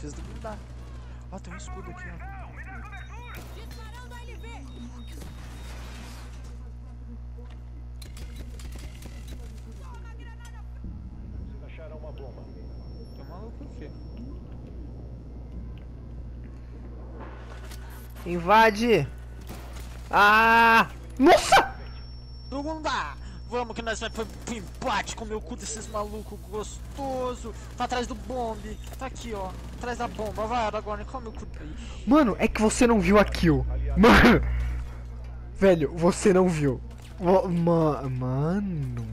Fiz do que dá. Ó, tem um escudo aqui, ó. Disparando a LV. Acharam uma bomba. Um maluco aqui. Invade! Ah! Nossa! Segunda! Vamos que nós vai pro, pro empate com meu cu desses malucos gostoso. Tá atrás do bombe. Tá aqui, ó. Atrás da bomba. Vai, Aragorn, come o cu. Mano, é que você não viu a kill. Mano! Velho, você não viu. Mano.